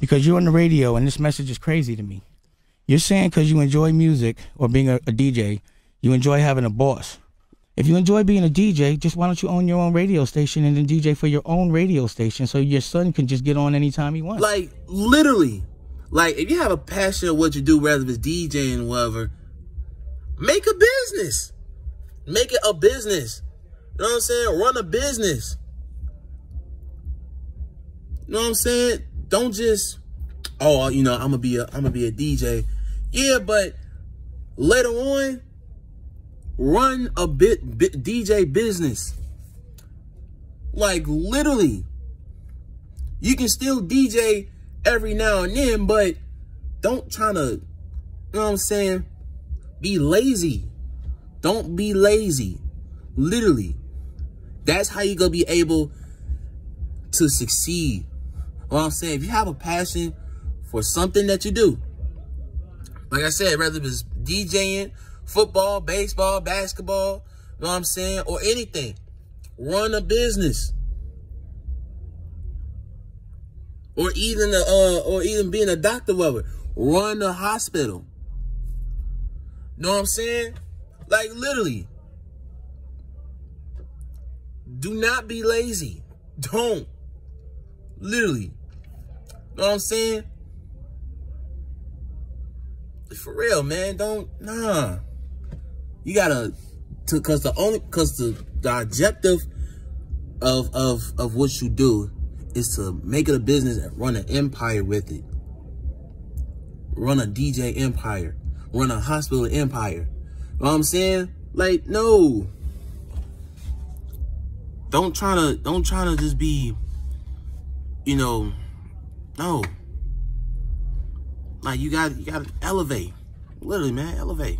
because you're on the radio and this message is crazy to me. You're saying because you enjoy music or being a, a DJ, you enjoy having a boss. If you enjoy being a DJ, just why don't you own your own radio station and then DJ for your own radio station so your son can just get on anytime he wants? Like literally, like if you have a passion of what you do, whether it's DJing, whatever, make a business. Make it a business. You know what I'm saying? Run a business. You know what I'm saying? Don't just, oh, uh, you know, I'm gonna be a, I'm gonna be a DJ. Yeah, but later on, run a bit, bit DJ business. Like literally, you can still DJ every now and then, but don't try to, you know what I'm saying? Be lazy. Don't be lazy. Literally. That's how you gonna be able to succeed. What I'm saying, if you have a passion for something that you do, like I said, whether it's DJing, football, baseball, basketball, you know what I'm saying, or anything, run a business. Or even a, uh, or even being a doctor, whatever, run a hospital. Know what I'm saying? Like literally. Do not be lazy. Don't. Literally. Know what I'm saying? For real, man. Don't nah. You gotta to cause the only cause the, the objective of of of what you do is to make it a business and run an empire with it. Run a DJ empire. Run a hospital empire. You know what I'm saying? Like, no. Don't try to don't try to just be, you know, no. Like you got you gotta elevate. Literally, man, elevate.